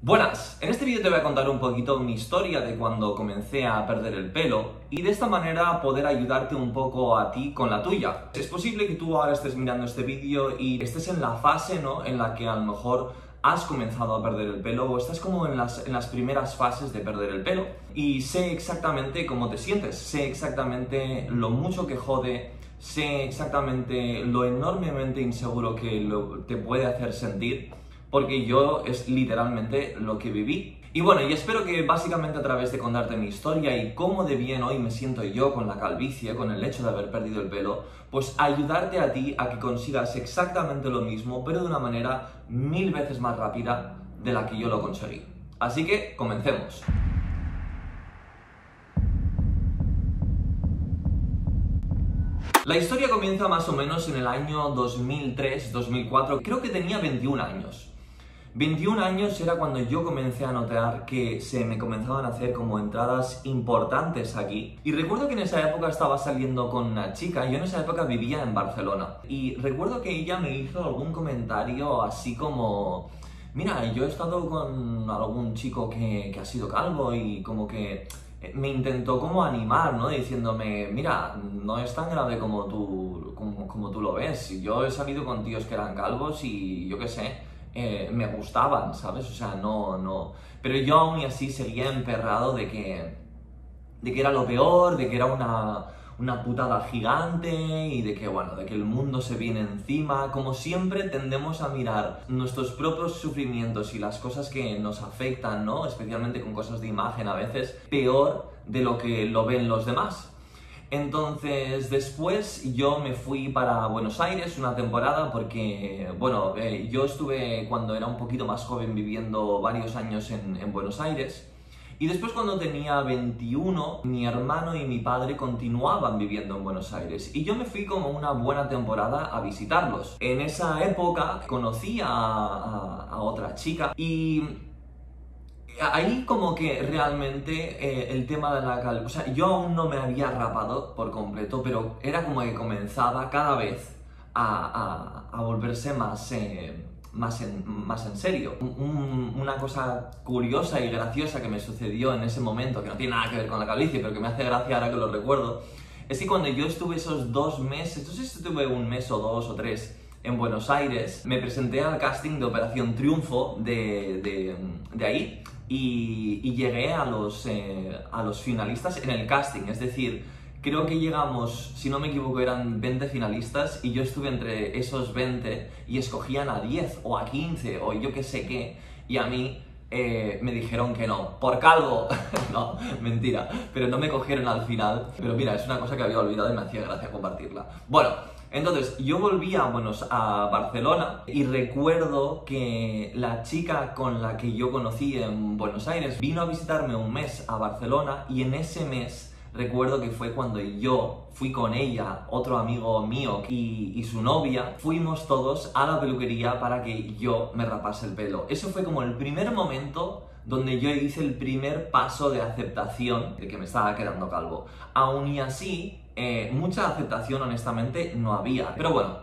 Buenas, en este vídeo te voy a contar un poquito mi historia de cuando comencé a perder el pelo y de esta manera poder ayudarte un poco a ti con la tuya. Es posible que tú ahora estés mirando este vídeo y estés en la fase ¿no? en la que a lo mejor has comenzado a perder el pelo o estás como en las, en las primeras fases de perder el pelo y sé exactamente cómo te sientes, sé exactamente lo mucho que jode, sé exactamente lo enormemente inseguro que te puede hacer sentir porque yo es literalmente lo que viví. Y bueno, y espero que básicamente a través de contarte mi historia y cómo de bien hoy me siento yo con la calvicie, con el hecho de haber perdido el pelo, pues ayudarte a ti a que consigas exactamente lo mismo, pero de una manera mil veces más rápida de la que yo lo conseguí. Así que comencemos. La historia comienza más o menos en el año 2003-2004, creo que tenía 21 años. 21 años era cuando yo comencé a notar que se me comenzaban a hacer como entradas importantes aquí. Y recuerdo que en esa época estaba saliendo con una chica, yo en esa época vivía en Barcelona. Y recuerdo que ella me hizo algún comentario así como... Mira, yo he estado con algún chico que, que ha sido calvo y como que me intentó como animar, ¿no? Diciéndome, mira, no es tan grave como tú, como, como tú lo ves. Yo he salido con tíos que eran calvos y yo qué sé, eh, me gustaban, ¿sabes? O sea, no, no. Pero yo aún así seguía emperrado de que, de que era lo peor, de que era una, una putada gigante y de que, bueno, de que el mundo se viene encima. Como siempre tendemos a mirar nuestros propios sufrimientos y las cosas que nos afectan, ¿no? Especialmente con cosas de imagen a veces, peor de lo que lo ven los demás. Entonces, después yo me fui para Buenos Aires una temporada porque, bueno, eh, yo estuve cuando era un poquito más joven viviendo varios años en, en, Buenos Aires. Y después cuando tenía 21, mi hermano y mi padre continuaban viviendo en Buenos Aires. Y yo me fui como una buena temporada a visitarlos. En esa época conocí a, a, a otra chica y ahí como que realmente eh, el tema de la calva, o sea, yo aún no me había rapado por completo, pero era como que comenzaba cada vez a, a, volverse más, eh, más, en, más en serio. una cosa curiosa y graciosa que me sucedió en ese momento, que no tiene nada que ver con la calvicie, pero que me hace gracia ahora que lo recuerdo, es que cuando yo estuve esos dos meses, entonces estuve un mes o dos o tres, en Buenos Aires, me presenté al casting de Operación Triunfo de, de, de ahí y, llegué a los, eh, a los finalistas en el casting, es decir, creo que llegamos, si no me equivoco, eran 20 finalistas y yo estuve entre esos 20 y escogían a 10 o a 15 o yo qué sé qué, y a mí eh, me dijeron que no, por calvo. no, mentira, pero no me cogieron al final. Pero mira, es una cosa que había olvidado y me hacía gracia compartirla. Bueno, entonces, yo volví a, a Barcelona y recuerdo que la chica con la que yo conocí en Buenos Aires vino a visitarme un mes a Barcelona y en ese mes recuerdo que fue cuando yo fui con ella, otro amigo mío y, y, su novia, fuimos todos a la peluquería para que yo me rapase el pelo. Eso fue como el primer momento donde yo hice el primer paso de aceptación de que me estaba quedando calvo. Aún y así, eh, mucha aceptación honestamente no había. Pero bueno,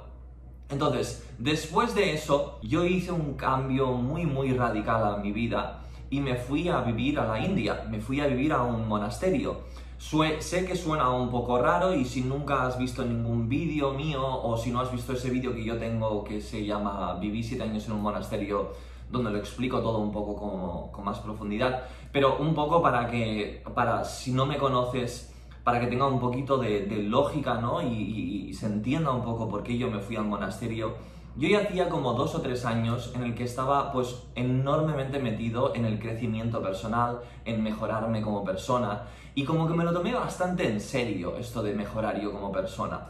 entonces, después de eso, yo hice un cambio muy, muy radical a mi vida y me fui a vivir a la India, me fui a vivir a un monasterio. sé que suena un poco raro y si nunca has visto ningún vídeo mío o si no has visto ese vídeo que yo tengo que se llama Viví 7 años en un monasterio donde lo explico todo un poco con, más profundidad, pero un poco para que, para si no me conoces, para que tenga un poquito de, lógica, ¿no? Y, se entienda un poco por qué yo me fui al monasterio. Yo ya hacía como dos o tres años en el que estaba pues enormemente metido en el crecimiento personal, en mejorarme como persona y como que me lo tomé bastante en serio esto de mejorar yo como persona.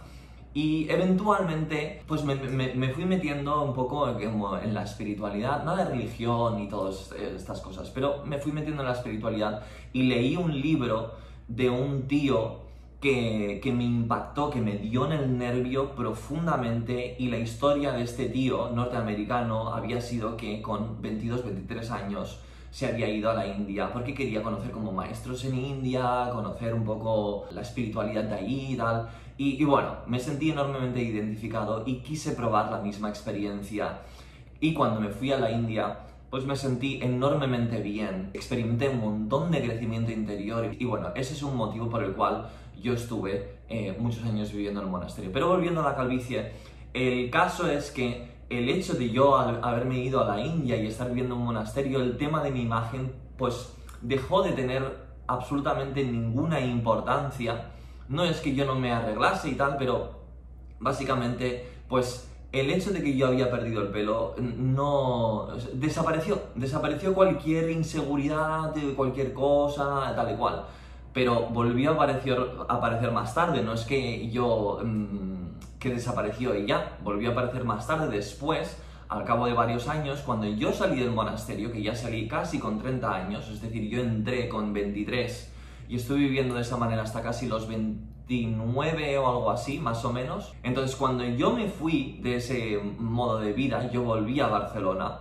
Y eventualmente, pues me, me, fui metiendo un poco en la espiritualidad, nada de religión y todas estas cosas, pero me fui metiendo en la espiritualidad y leí un libro de un tío que, me impactó, que me dio en el nervio profundamente y la historia de este tío norteamericano había sido que con 22, 23 años se había ido a la India porque quería conocer como maestros en India, conocer un poco la espiritualidad de ahí y tal. Y, bueno, me sentí enormemente identificado y quise probar la misma experiencia. Y cuando me fui a la India, pues me sentí enormemente bien, experimenté un montón de crecimiento interior y bueno, ese es un motivo por el cual yo estuve eh, muchos años viviendo en el monasterio. Pero volviendo a la calvicie, el caso es que el hecho de yo haberme ido a la India y estar viviendo en un monasterio, el tema de mi imagen, pues dejó de tener absolutamente ninguna importancia. No es que yo no me arreglase y tal, pero básicamente, pues el hecho de que yo había perdido el pelo no desapareció, desapareció cualquier inseguridad de cualquier cosa, tal y cual. Pero volvió a aparecer, aparecer más tarde, no es que yo mm, que desapareció y ya, volvió a aparecer más tarde después, al cabo de varios años, cuando yo salí del monasterio, que ya salí casi con 30 años, es decir, yo entré con 23 y estuve viviendo de esa manera hasta casi los 29 o algo así, más o menos. Entonces, cuando yo me fui de ese modo de vida, yo volví a Barcelona.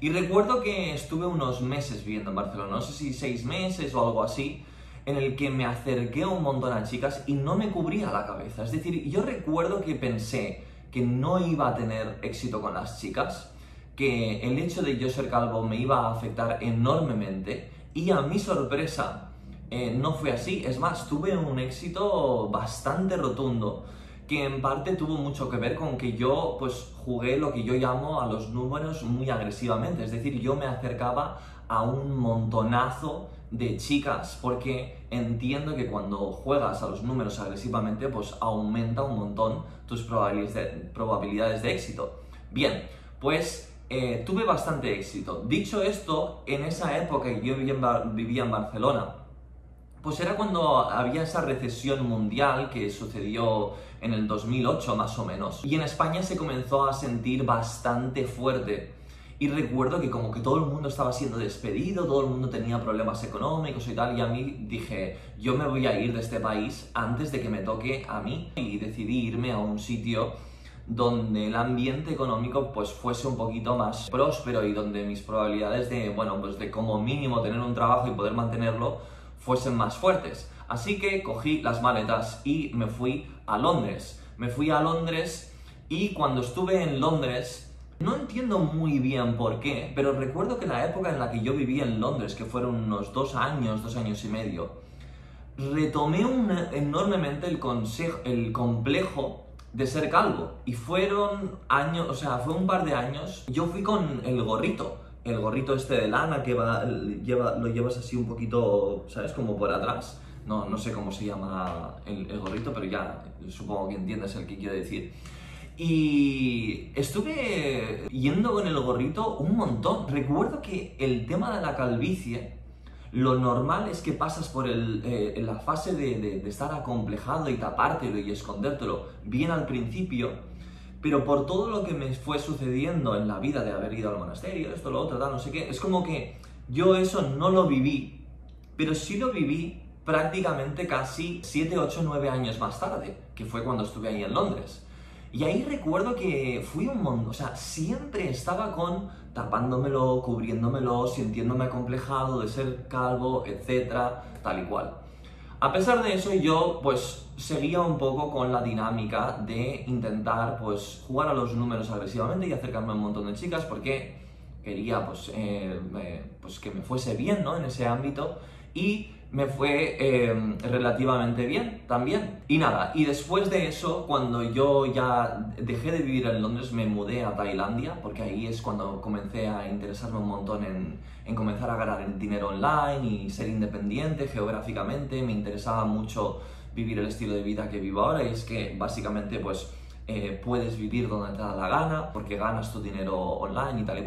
Y recuerdo que estuve unos meses viviendo en Barcelona, no sé si seis meses o algo así, en el que me acerqué un montón a chicas y no me cubría la cabeza. Es decir, yo recuerdo que pensé, que no iba a tener éxito con las chicas, que el hecho de yo ser calvo me iba a afectar enormemente y a mi sorpresa eh, no fue así. Es más, tuve un éxito bastante rotundo que en parte tuvo mucho que ver con que yo pues jugué lo que yo llamo a los números muy agresivamente, es decir, yo me acercaba a un montonazo de chicas porque entiendo que cuando juegas a los números agresivamente pues aumenta un montón tus probabilidades de, éxito. Bien, pues eh, tuve bastante éxito. Dicho esto, en esa época yo vivía en Barcelona, pues era cuando había esa recesión mundial que sucedió en el 2008 más o menos. Y en España se comenzó a sentir bastante fuerte. Y recuerdo que como que todo el mundo estaba siendo despedido, todo el mundo tenía problemas económicos y tal, y a mí dije, yo me voy a ir de este país antes de que me toque a mí. Y decidí irme a un sitio donde el ambiente económico pues fuese un poquito más próspero y donde mis probabilidades de, bueno, pues de como mínimo tener un trabajo y poder mantenerlo fuesen más fuertes. Así que cogí las maletas y me fui a Londres. Me fui a Londres y cuando estuve en Londres, no entiendo muy bien por qué, pero recuerdo que la época en la que yo vivía en Londres, que fueron unos dos años, dos años y medio, retomé enormemente el, consejo, el complejo de ser calvo. Y fueron años, o sea, fue un par de años, yo fui con el gorrito el gorrito este de lana que va, lleva, lo llevas así un poquito, ¿sabes? Como por atrás. No, no sé cómo se llama el, gorrito, pero ya supongo que entiendes el que quiero decir. Y estuve yendo con el gorrito un montón. Recuerdo que el tema de la calvicie, lo normal es que pasas por el, eh, la fase de, de estar acomplejado y tapártelo y escondértelo bien al principio pero por todo lo que me fue sucediendo en la vida de haber ido al monasterio, esto, lo otro, tal, no sé qué, es como que yo eso no lo viví, pero sí lo viví prácticamente casi 7, 8, 9 años más tarde, que fue cuando estuve ahí en Londres. Y ahí recuerdo que fui un montón, o sea, siempre estaba con tapándomelo, cubriéndomelo, sintiéndome acomplejado de ser calvo, etcétera, tal y cual. A pesar de eso, yo pues seguía un poco con la dinámica de intentar pues jugar a los números agresivamente y acercarme a un montón de chicas porque quería pues, eh, pues que me fuese bien ¿no? en ese ámbito y me fue eh, relativamente bien también. Y nada, y después de eso, cuando yo ya dejé de vivir en Londres, me mudé a Tailandia, porque ahí es cuando comencé a interesarme un montón en, en comenzar a ganar dinero online y ser independiente geográficamente. Me interesaba mucho vivir el estilo de vida que vivo ahora, y es que básicamente pues eh, puedes vivir donde te da la gana, porque ganas tu dinero online y tal y.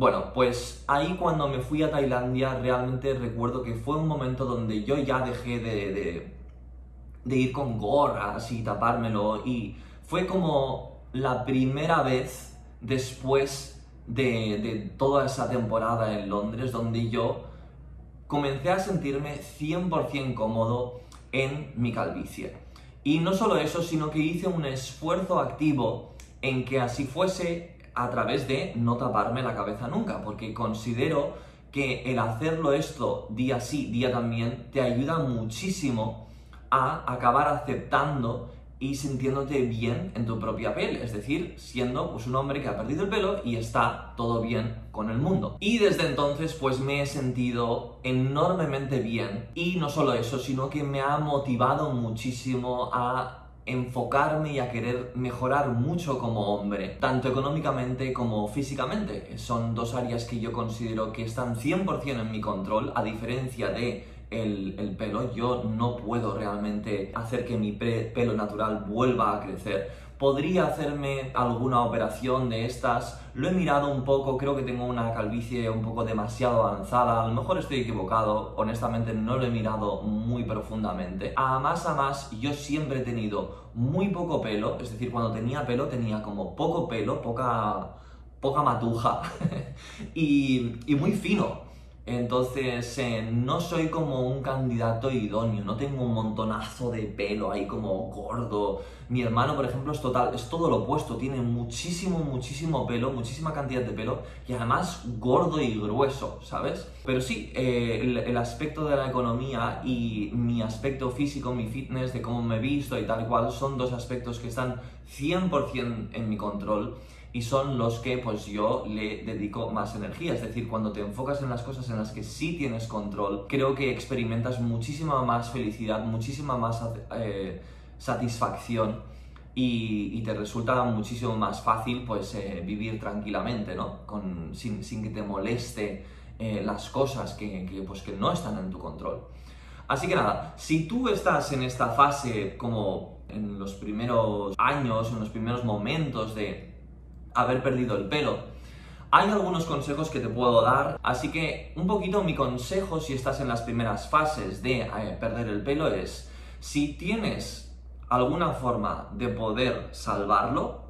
Bueno, pues ahí cuando me fui a Tailandia realmente recuerdo que fue un momento donde yo ya dejé de, ir con gorras y tapármelo y fue como la primera vez después de, de toda esa temporada en Londres donde yo comencé a sentirme 100% cómodo en mi calvicie. Y no solo eso, sino que hice un esfuerzo activo en que así fuese a través de no taparme la cabeza nunca, porque considero que el hacerlo esto día sí, día también, te ayuda muchísimo a acabar aceptando y sintiéndote bien en tu propia piel, es decir, siendo pues un hombre que ha perdido el pelo y está todo bien con el mundo. Y desde entonces pues me he sentido enormemente bien y no solo eso, sino que me ha motivado muchísimo a enfocarme y a querer mejorar mucho como hombre, tanto económicamente como físicamente. Son dos áreas que yo considero que están 100% en mi control, a diferencia de el, pelo, yo no puedo realmente hacer que mi pelo natural vuelva a crecer. Podría hacerme alguna operación de estas, lo he mirado un poco, creo que tengo una calvicie un poco demasiado avanzada, a lo mejor estoy equivocado, honestamente no lo he mirado muy profundamente. A más a más, yo siempre he tenido muy poco pelo, es decir, cuando tenía pelo tenía como poco pelo, poca, poca matuja y, y muy fino. Entonces, eh, no soy como un candidato idóneo, no tengo un montonazo de pelo ahí como gordo. Mi hermano, por ejemplo, es total, es todo lo opuesto, tiene muchísimo, muchísimo pelo, muchísima cantidad de pelo y además gordo y grueso, ¿sabes? Pero sí, eh, el, el, aspecto de la economía y mi aspecto físico, mi fitness, de cómo me he visto y tal cual, son dos aspectos que están 100% en mi control y son los que pues yo le dedico más energía. Es decir, cuando te enfocas en las cosas en las que sí tienes control, creo que experimentas muchísima más felicidad, muchísima más eh, satisfacción y, te resulta muchísimo más fácil pues eh, vivir tranquilamente, ¿no? Con, sin, sin, que te moleste eh, las cosas que, que, pues, que no están en tu control. Así que nada, si tú estás en esta fase como en los primeros años, en los primeros momentos de haber perdido el pelo. Hay algunos consejos que te puedo dar, así que un poquito mi consejo si estás en las primeras fases de eh, perder el pelo es, si tienes alguna forma de poder salvarlo,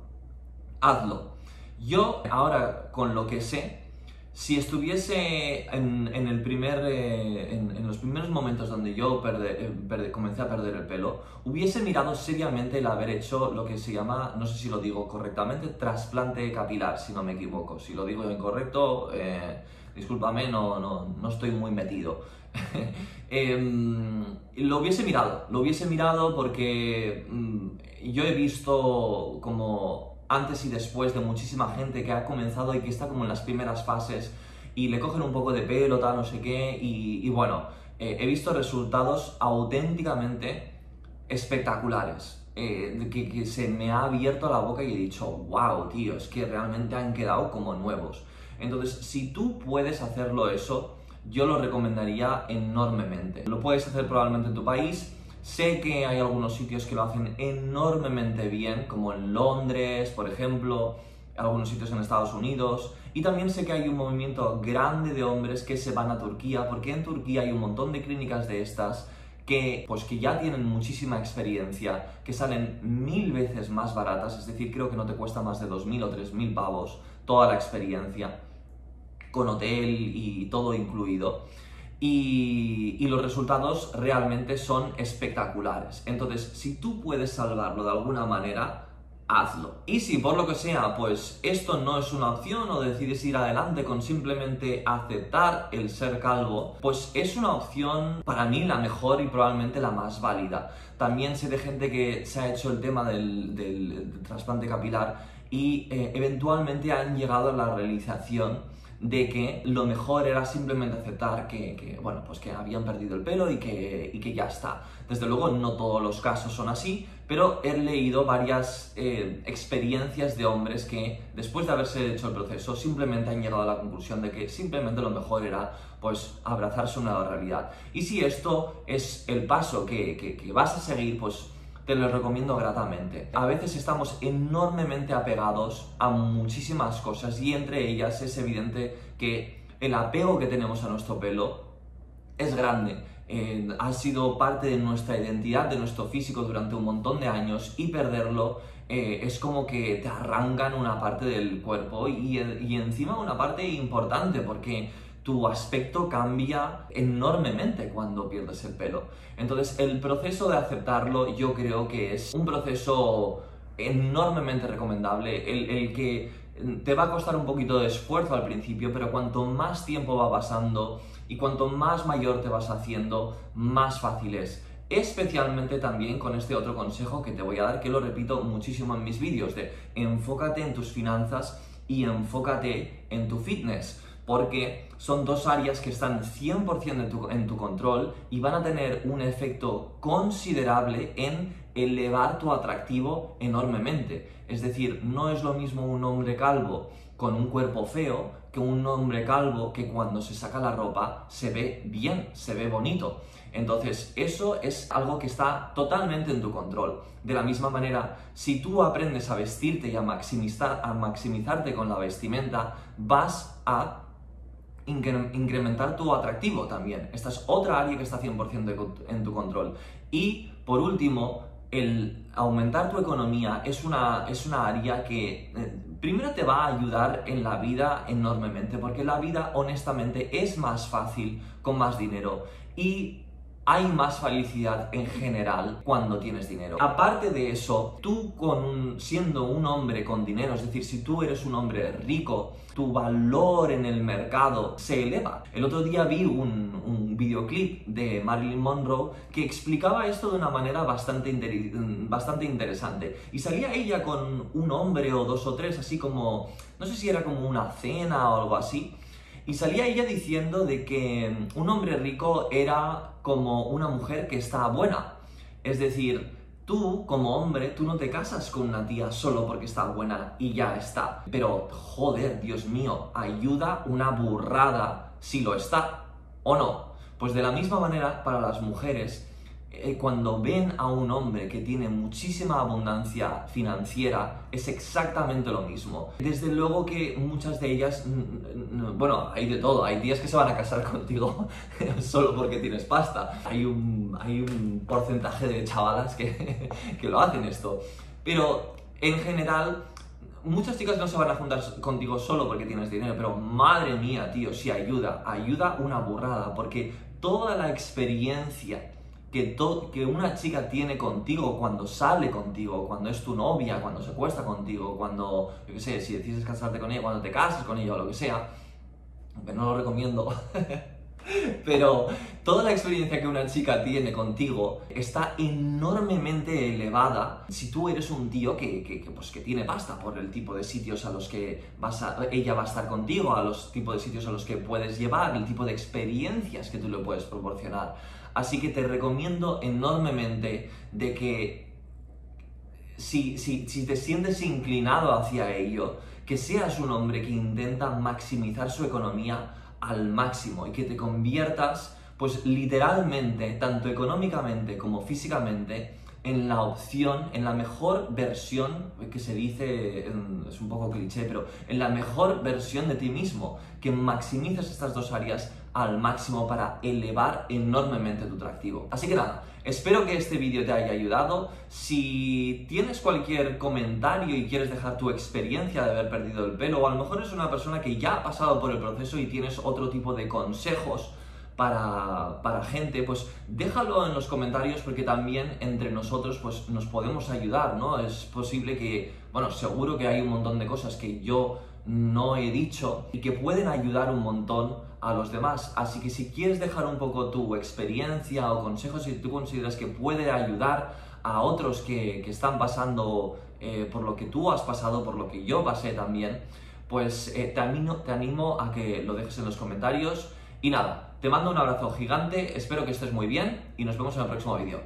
hazlo. Yo ahora con lo que sé, si estuviese en, el primer, eh, en, los primeros momentos donde yo eh, comencé a perder el pelo, hubiese mirado seriamente el haber hecho lo que se llama, no sé si lo digo correctamente, trasplante capilar, si no me equivoco. Si lo digo incorrecto, eh, discúlpame, no, no, no, estoy muy metido. Em, lo hubiese mirado, lo hubiese mirado porque mm, yo he visto como antes y después de muchísima gente que ha comenzado y que está como en las primeras fases y le cogen un poco de pelo, tal, no sé qué, y, bueno, eh, he visto resultados auténticamente espectaculares. Eh, que, que, se me ha abierto la boca y he dicho, wow, tío, es que realmente han quedado como nuevos. Entonces, si tú puedes hacerlo eso, yo lo recomendaría enormemente. Lo puedes hacer probablemente en tu país, Sé que hay algunos sitios que lo hacen enormemente bien, como en Londres, por ejemplo, algunos sitios en Estados Unidos. Y también sé que hay un movimiento grande de hombres que se van a Turquía, porque en Turquía hay un montón de clínicas de estas que, pues, que ya tienen muchísima experiencia, que salen mil veces más baratas, es decir, creo que no te cuesta más de 2.000 o 3.000 pavos toda la experiencia, con hotel y todo incluido y, los resultados realmente son espectaculares. Entonces, si tú puedes salvarlo de alguna manera, hazlo. Y si por lo que sea, pues esto no es una opción o decides ir adelante con simplemente aceptar el ser calvo, pues es una opción para mí la mejor y probablemente la más válida. También sé de gente que se ha hecho el tema del, trasplante capilar y eh, eventualmente han llegado a la realización de que lo mejor era simplemente aceptar que, bueno, pues que habían perdido el pelo y que, y que, ya está. Desde luego, no todos los casos son así, pero he leído varias eh, experiencias de hombres que, después de haberse hecho el proceso, simplemente han llegado a la conclusión de que simplemente lo mejor era, pues, abrazarse una realidad. Y si esto es el paso que, que vas a seguir, pues, te lo recomiendo gratamente. A veces estamos enormemente apegados a muchísimas cosas y entre ellas es evidente que el apego que tenemos a nuestro pelo es grande. Eh, ha sido parte de nuestra identidad, de nuestro físico durante un montón de años y perderlo eh, es como que te arrancan una parte del cuerpo y, y encima una parte importante porque tu aspecto cambia enormemente cuando pierdes el pelo. Entonces, el proceso de aceptarlo yo creo que es un proceso enormemente recomendable, el, que te va a costar un poquito de esfuerzo al principio, pero cuanto más tiempo va pasando y cuanto más mayor te vas haciendo, más fácil es. especialmente también con este otro consejo que te voy a dar, que lo repito muchísimo en mis vídeos, de enfócate en tus finanzas y enfócate en tu fitness, porque son dos áreas que están 100% en tu, control y van a tener un efecto considerable en elevar tu atractivo enormemente. Es decir, no es lo mismo un hombre calvo con un cuerpo feo que un hombre calvo que cuando se saca la ropa se ve bien, se ve bonito. Entonces, eso es algo que está totalmente en tu control. De la misma manera, si tú aprendes a vestirte y a, maximizar, a maximizarte con la vestimenta, vas a incrementar tu atractivo también. Esta es otra área que está 100% en tu control. Y por último, el aumentar tu economía es una, es una área que eh, primero te va a ayudar en la vida enormemente, porque la vida honestamente es más fácil con más dinero y hay más felicidad en general cuando tienes dinero. Aparte de eso, tú con siendo un hombre con dinero, es decir, si tú eres un hombre rico, tu valor en el mercado se eleva. El otro día vi un, videoclip de Marilyn Monroe que explicaba esto de una manera bastante, bastante interesante. Y salía ella con un hombre o dos o tres, así como, no sé si era como una cena o algo así. Y salía ella diciendo de que un hombre rico era como una mujer que está buena. Es decir, tú como hombre, tú no te casas con una tía solo porque está buena y ya está. Pero, joder, Dios mío, ayuda una burrada si lo está o no. Pues de la misma manera, para las mujeres, cuando ven a un hombre que tiene muchísima abundancia financiera, es exactamente lo mismo. Desde luego que muchas de ellas, bueno, hay de todo, hay días que se van a casar contigo solo porque tienes pasta. Hay un, hay un porcentaje de chavalas que, que lo hacen esto. Pero en general, muchas chicas no se van a juntar contigo solo porque tienes dinero, pero madre mía, tío, si ayuda, ayuda una burrada, porque toda la experiencia que, que una chica tiene contigo cuando sale contigo, cuando es tu novia, cuando se cuesta contigo, cuando, yo qué sé, si decides casarte con ella, cuando te casas con ella o lo que sea, aunque no lo recomiendo, pero toda la experiencia que una chica tiene contigo está enormemente elevada si tú eres un tío que, que, pues, que tiene pasta por el tipo de sitios a los que vas a, ella va a estar contigo, a los tipos de sitios a los que puedes llevar, el tipo de experiencias que tú le puedes proporcionar. Así que te recomiendo enormemente de que si, si, te sientes inclinado hacia ello, que seas un hombre que intenta maximizar su economía al máximo y que te conviertas, pues literalmente, tanto económicamente como físicamente, en la opción, en la mejor versión, que se dice, es un poco cliché, pero en la mejor versión de ti mismo, que maximizas estas dos áreas al máximo para elevar enormemente tu atractivo. Así que nada, espero que este vídeo te haya ayudado. Si tienes cualquier comentario y quieres dejar tu experiencia de haber perdido el pelo, o a lo mejor es una persona que ya ha pasado por el proceso y tienes otro tipo de consejos, para, para, gente, pues déjalo en los comentarios porque también entre nosotros pues nos podemos ayudar, ¿no? Es posible que, bueno, seguro que hay un montón de cosas que yo no he dicho y que pueden ayudar un montón a los demás. Así que si quieres dejar un poco tu experiencia o consejos si tú consideras que puede ayudar a otros que, que están pasando eh, por lo que tú has pasado, por lo que yo pasé también, pues eh, te, animo, te animo a que lo dejes en los comentarios. Y nada, te mando un abrazo gigante, espero que estés muy bien y nos vemos en el próximo vídeo.